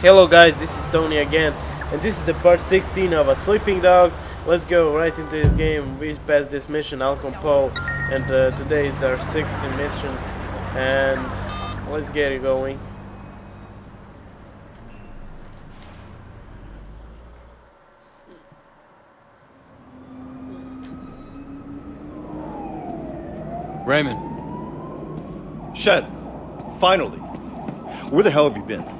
Hello guys, this is Tony again, and this is the part 16 of a Sleeping Dogs. Let's go right into this game. We passed this mission, Al Campo, and uh, today is our 16th mission, and let's get it going. Raymond. Shed. finally. Where the hell have you been?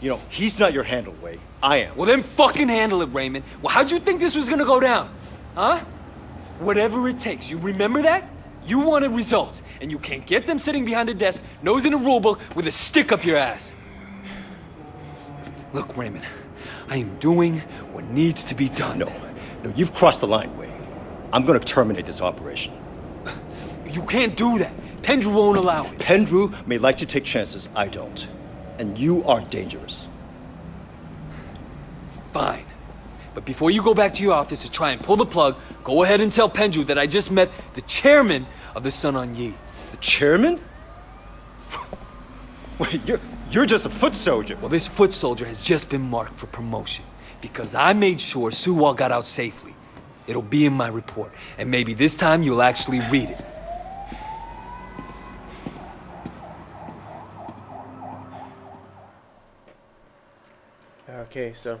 You know, he's not your handle, Wei. I am. Well, then fucking handle it, Raymond. Well, how'd you think this was gonna go down? Huh? Whatever it takes. You remember that? You wanted results, and you can't get them sitting behind a desk, nose in a rulebook, with a stick up your ass. Look, Raymond, I am doing what needs to be done. No, no, you've crossed the line, Wei. I'm gonna terminate this operation. You can't do that. Pendrew won't allow it. Pendrew may like to take chances, I don't. And you are dangerous. Fine. But before you go back to your office to try and pull the plug, go ahead and tell Pendrew that I just met the chairman of the Sun On Yi. The chairman? Wait, you're, you're just a foot soldier. Well, this foot soldier has just been marked for promotion because I made sure Suwal got out safely. It'll be in my report, and maybe this time you'll actually read it. Okay, so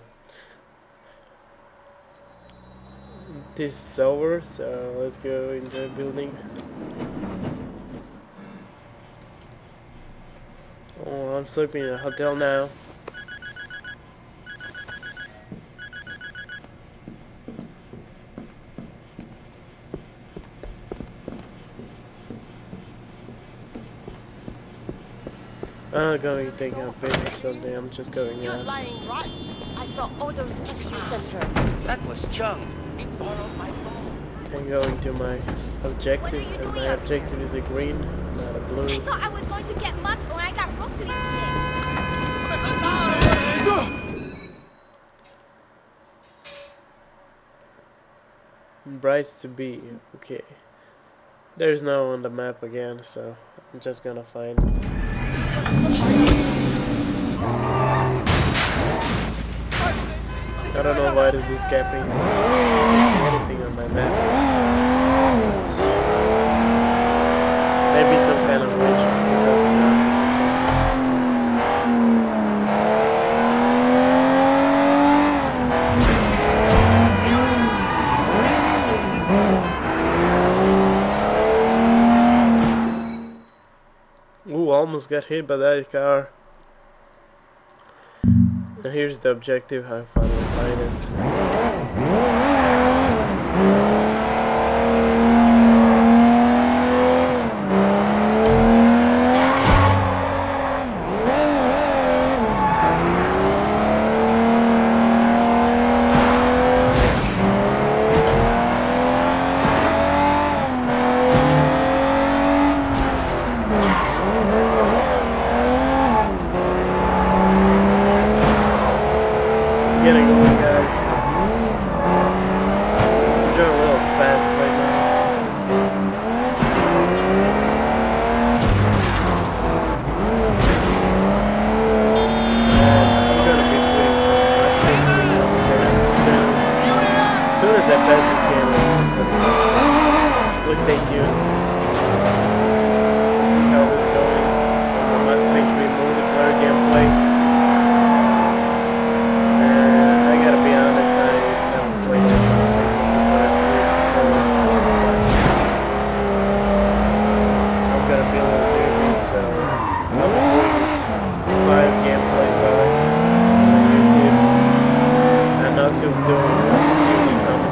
this is over, so let's go into the building. Oh, I'm sleeping in a hotel now. I'm going to take a piss or something. I'm just going You're out. lying, right? I saw all those texts you sent her. That was Chung. He borrowed my phone. I'm going to my objective, What are you and my objective is a green, not a blue. I thought I was going to get mud when I got groceries today. Bright to be, okay. There's no on the map again, so I'm just gonna find it. I don't know why this is escaping. I don't see anything on my map. Ooh, almost got hit by that car. And here's the objective, I finally find it.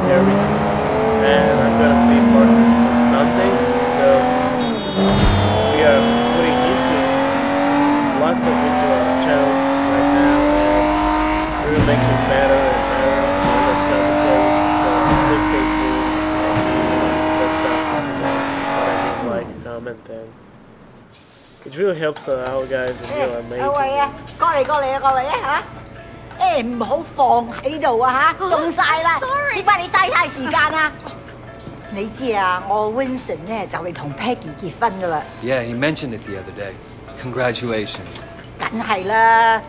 Aries. And I'm gonna be partner for Sunday. So we are putting into lots of into our channel right now. And we're making better and better on the goes. So please stay tuned and stuff. But I mean like, comment and it really helps uh, out guys and you're amazing. 喂啊，過嚟過嚟啊，各位啊嚇！誒唔好放喺度啊嚇，中晒啦！點解你嘥太時間啊？你知啊，我 Vincent 咧就嚟同 Peggy 結婚噶啦，Yeah, he mentioned it the other day. Congratulations. 梗係啦，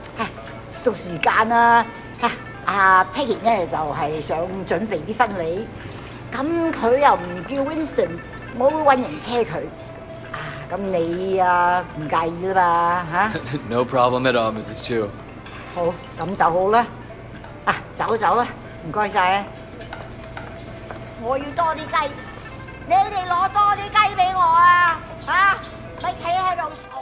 到時間啦嚇。阿 Peggy 咧就係想準備啲婚禮，咁佢又唔叫 Vincent，我會揾人車佢。啊，咁你啊唔介意啦嘛嚇？no problem at all, Mrs. Chu. 好，咁就好啦。啊，走走啦，唔該晒啊！我要多啲雞，你哋攞多啲雞俾我啊！嚇，咪企喺度傻。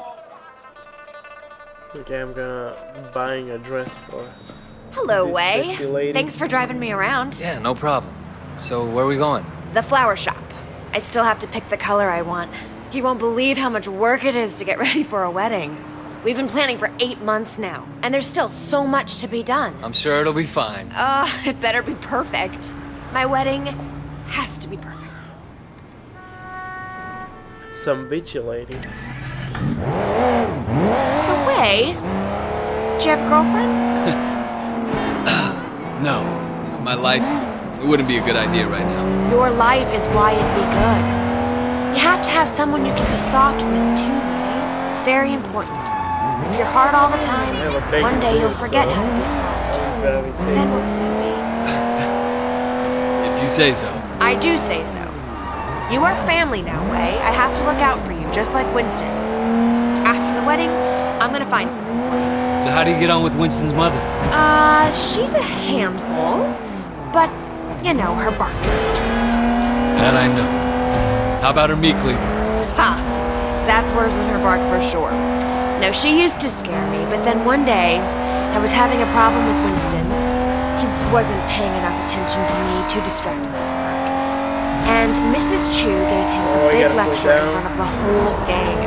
Okay, I'm gonna buying a dress for. Hello, Wei. Thanks for driving me around. Yeah, no problem. So where are we going? The flower shop. I still have to pick the color I want. He won't believe how much work it is to get ready for a wedding. We've been planning for eight months now, and there's still so much to be done. I'm sure it'll be fine. Ah, it better be perfect. My wedding has to be perfect. some bitchy lady. So, Wei, do you have a girlfriend? No. My life, it wouldn't be a good idea right now. Your life is why it'd be good. You have to have someone you can be soft with too, Wei. It's very important. If you're hard all the time, I have a big one day you'll forget so- how to be soft. Better be Then safe. what will you be? If you say so. I do say so. You are family now, Wei. I have to look out for you, just like Winston. After the wedding, I'm gonna find something for you. So, how do you get on with Winston's mother? Uh, she's a handful, but you know, her bark is worse than that. That I know. How about her meat cleaver? Ha! That's worse than her bark for sure. No, she used to scare me, but then one day, I was having a problem with Winston. He wasn't paying enough attention to me, too distracted work. And Mrs. Chu gave him Oh, a you big lecture in front of the whole gang.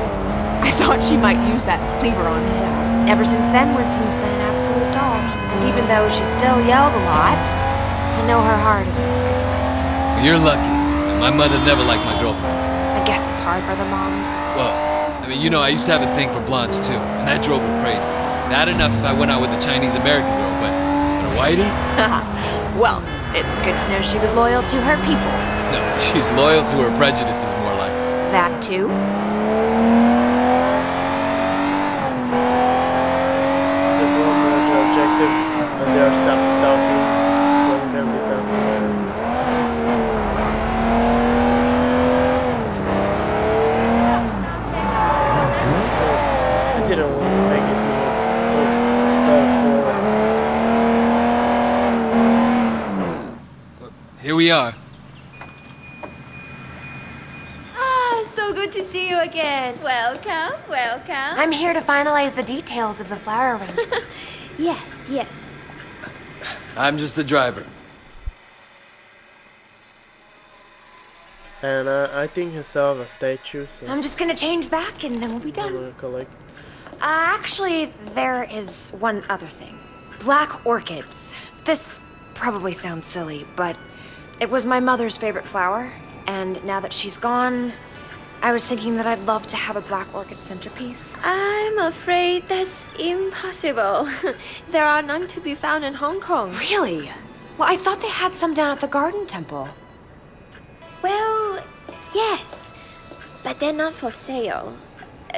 I thought she might use that cleaver on him. Ever since then, Winston's been an absolute doll. And even though she still yells a lot, I know her heart is in the right place. Well, you're lucky. My mother never liked my girlfriends. I guess it's hard for the moms. Well, I mean, you know, I used to have a thing for blondes too, and that drove her crazy. Bad enough if I went out with a Chinese American girl, but, but a whitey? well, it's good to know she was loyal to her people. No, she's loyal to her prejudices more like. That too. Just one more to objective, and they are stopped talking, so I'm gonna be done with that. I didn't want to make it more. So Here we are. Ah, so good to see you again. Welcome, welcome. I'm here to finalize the details of the flower arrangement. Yes, yes. I'm just the driver. and uh, I think he saw a statue, so I'm just gonna change back and then we'll be done. collect. Uh, actually, there is one other thing. Black orchids. This probably sounds silly, but it was my mother's favorite flower, and now that she's gone, I was thinking that I'd love to have a black orchid centerpiece. I'm afraid that's impossible. there are none to be found in Hong Kong. Really? Well, I thought they had some down at the Garden Temple. Well, yes, but they're not for sale.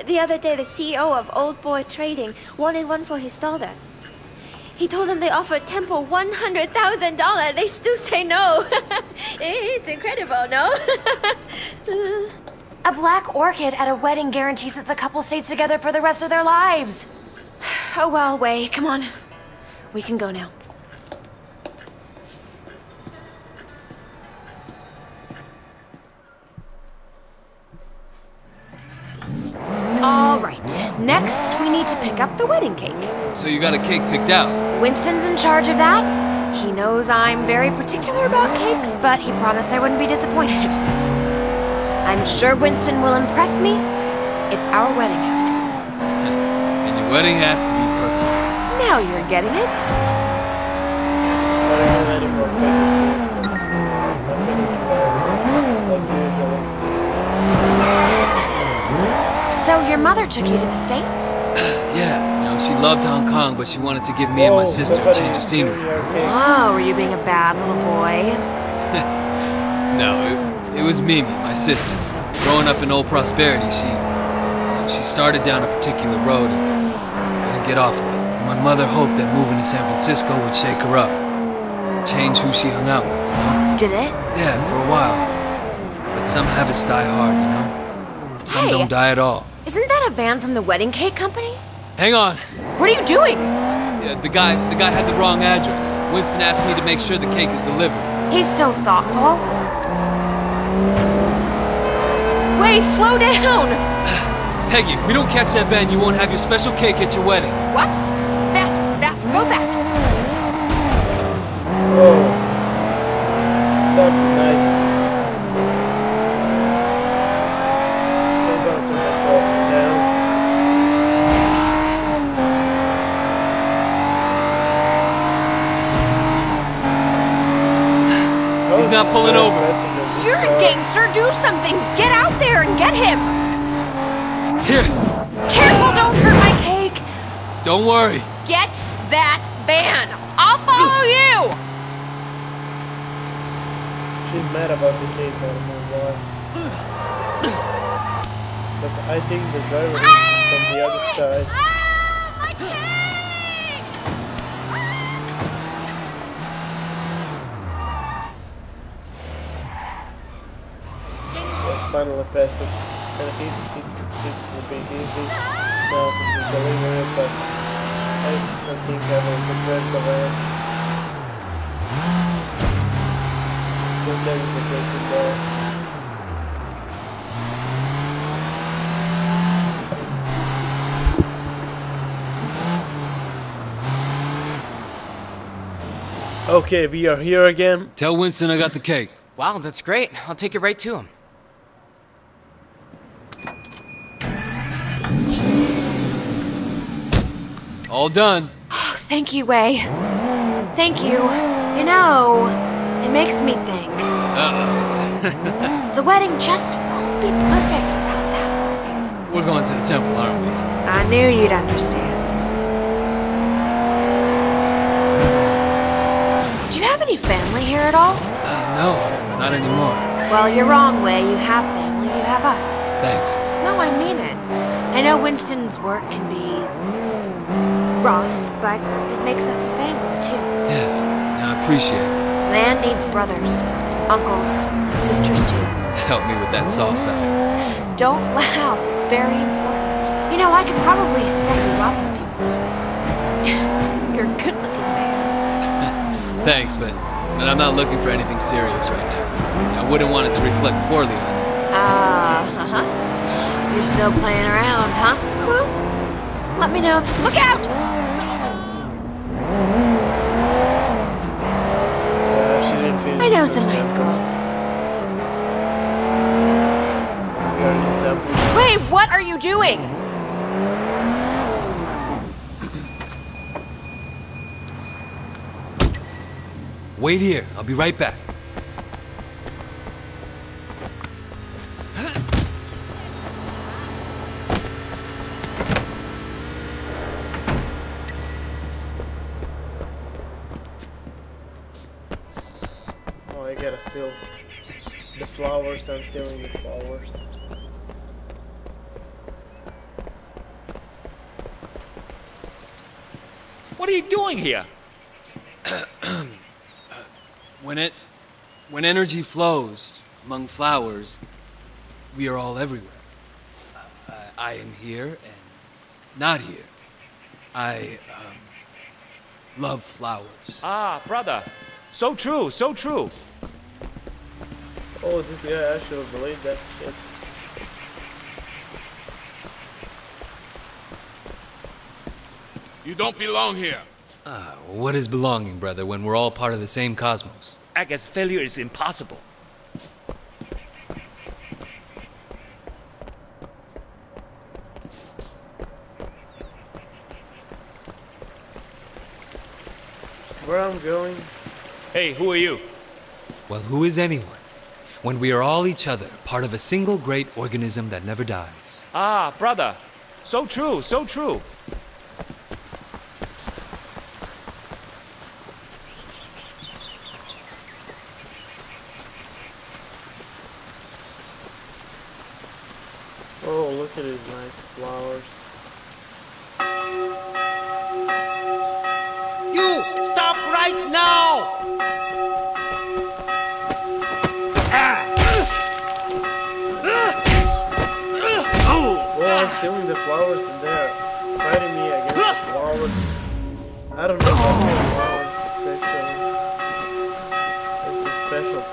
The other day, the CEO of Old Boy Trading wanted one for his daughter. He told them they offered Temple $100,000. They still say no. it's incredible, no? A black orchid at a wedding guarantees that the couple stays together for the rest of their lives. Oh well, Wei, come on. We can go now. Next, we need to pick up the wedding cake. So you got a cake picked out. Winston's in charge of that. He knows I'm very particular about cakes, but he promised I wouldn't be disappointed. I'm sure Winston will impress me. It's our wedding after all. And your wedding has to be perfect. Now you're getting it. Your mother took you to the States? Yeah, you know, she loved Hong Kong, but she wanted to give me and my sister a change of scenery. doing arcade. Oh, were you being a bad little boy? No, it, it was Mimi, my sister. Growing up in Old Prosperity, she, you know, she started down a particular road and couldn't get off of it. And my mother hoped that moving to San Francisco would shake her up, change who she hung out with, you know? Did it? Yeah, for a while. But some habits die hard, you know? Some Hey. don't die at all. Isn't that a van from the wedding cake company? Hang on. What are you doing? Yeah, the guy, the guy had the wrong address. Winston asked me to make sure the cake is delivered. He's so thoughtful. Wait, slow down! Peggy, if we don't catch that van, you won't have your special cake at your wedding. What? Fast, fast, go fast! Oh. That's nice. I'm gonna put myself down. He's Oh, not this pulling is over. aggressive in this You're a gangster, do something! Get out there and get him! Here, Careful, don't hurt my cake! don't worry. Get that van! I'll follow you! She's mad about the cake, I don't know why. But I think the driver is from the other side. Yes, finally passed it. It, it, will be easy now to deliver it, but I don't think I will regret the van. Because there is a in there. Okay, we are here again. Tell Winston I got the cake. Wow, that's great. I'll take it right to him. All done. Thank you, Wei. Thank you. You know, it makes me think. Uh-oh. The wedding just won't be perfect without that orchid. We're going to the temple, aren't we? I knew you'd understand. Do you have any family here at all? Uh, no, not anymore. Well, you're wrong, Wei. You have family. You have us. Thanks. No, I mean it. I know Winston's work can be rough, but it makes us a family, too. Yeah, I appreciate it. Man needs brothers, uncles, sisters, too. To Help me with that soft side. Don't laugh, it's very important. You know, I could probably set you up if you want. You're a good looking man. Thanks, but, but I'm not looking for anything serious right now. I wouldn't want it to reflect poorly on you. Ah, uh huh. You're still playing around, huh? Let me know. Look out! I know some nice girls. Wait, what are you doing? Wait here. I'll be right back. Stealing the flowers. What are you doing here? When it, when energy flows among flowers, we are all everywhere. I, I am here and not here. I um, love flowers. Ah, brother. So true, so true. Oh, this guy actually believed that shit. You don't belong here. Ah, what is belonging, brother, when we're all part of the same cosmos? I guess failure is impossible. Where I'm going? Hey, who are you? Well, who is anyone? When we are all each other, part of a single great organism that never dies. Ah, brother. So true, so true.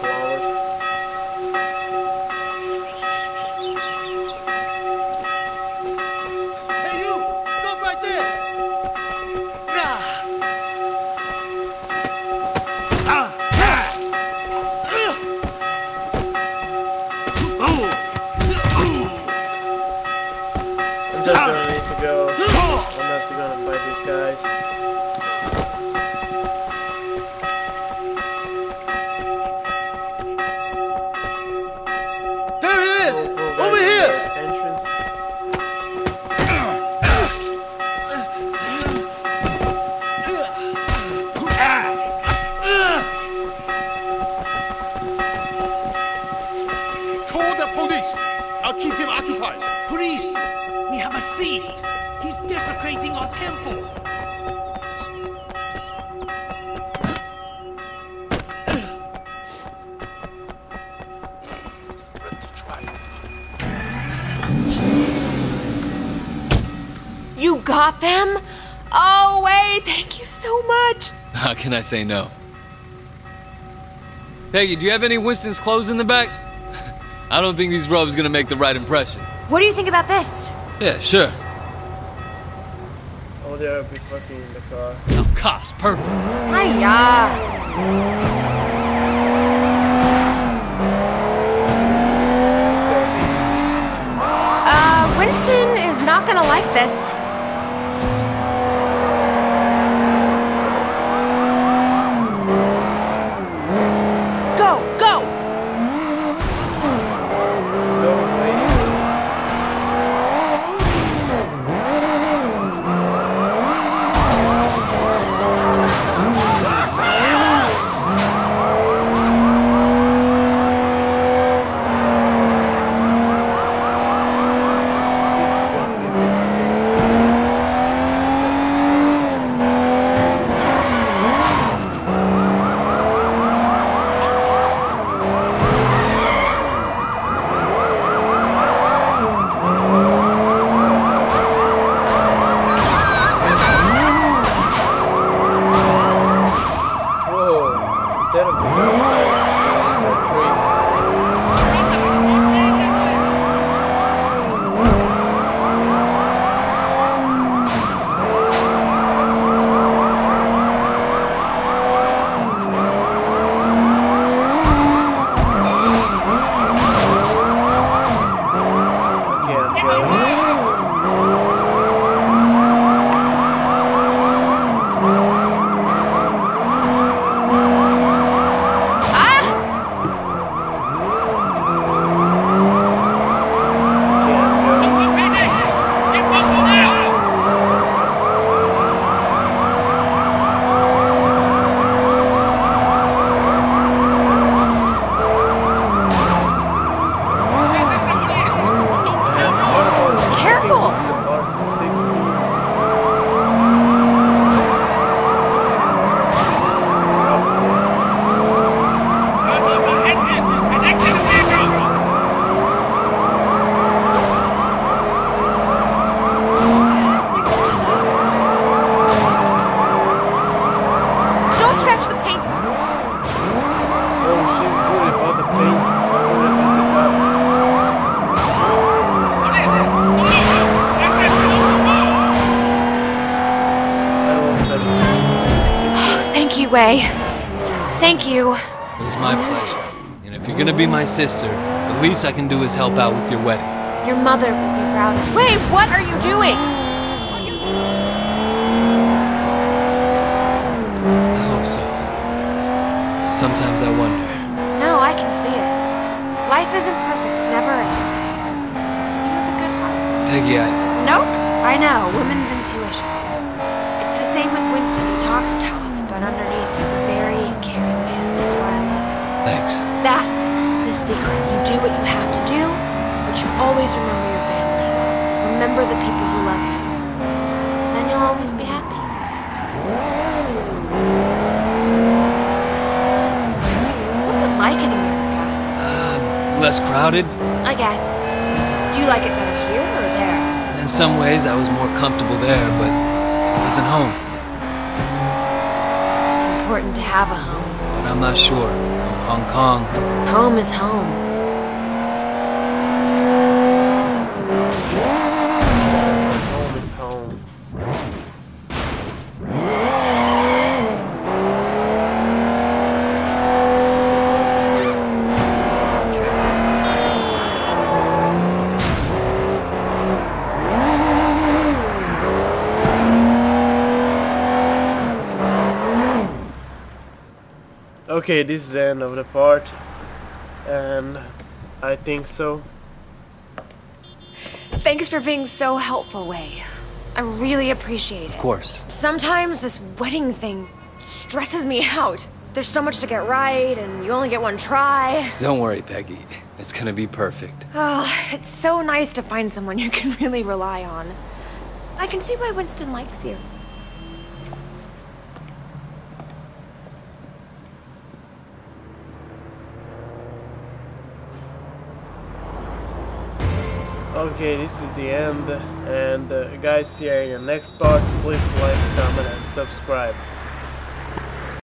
Flowers. Thief! He's desecrating our temple! You got them? Oh, wait, thank you so much. How can I say no? Peggy, do you have any Winston's clothes in the back? I don't think these robes gonna make the right impression. What do you think about this? Yeah, sure. Oh, they'll be fucking in the car. Oh, cops, perfect. Hiya. Uh, Winston is not gonna like this. Be my sister, the least I can do is help out with your wedding. Your mother would be proud of you. Wait, what are you doing? I hope so. Sometimes I wonder. No, I can see it. Life isn't perfect, it never is. You have a good heart. Peggy, I... Nope. I know, women's intuition. It's the same with Winston. He talks tough, but underneath he's a very caring man. That's why I love him. Thanks. That's the secret. You do what you have to do, but you always remember your family. Remember the people who love you. Then you'll always be happy. What's it like in America? Uh, less crowded. I guess. Do you like it better here or there? In some ways, I was more comfortable there, but it wasn't home. It's important to have a home. But I'm not sure. Hong Kong. Home is home. Home is home. Okay, this is the end of the part, and I think so. Thanks for being so helpful, Wei. I really appreciate it. Of course. Sometimes this wedding thing stresses me out. There's so much to get right, and you only get one try. Don't worry, Peggy. It's gonna be perfect. Oh, it's so nice to find someone you can really rely on. I can see why Winston likes you. Okay, this is the end, and uh, guys, see you in the next part. Please like, comment, and subscribe.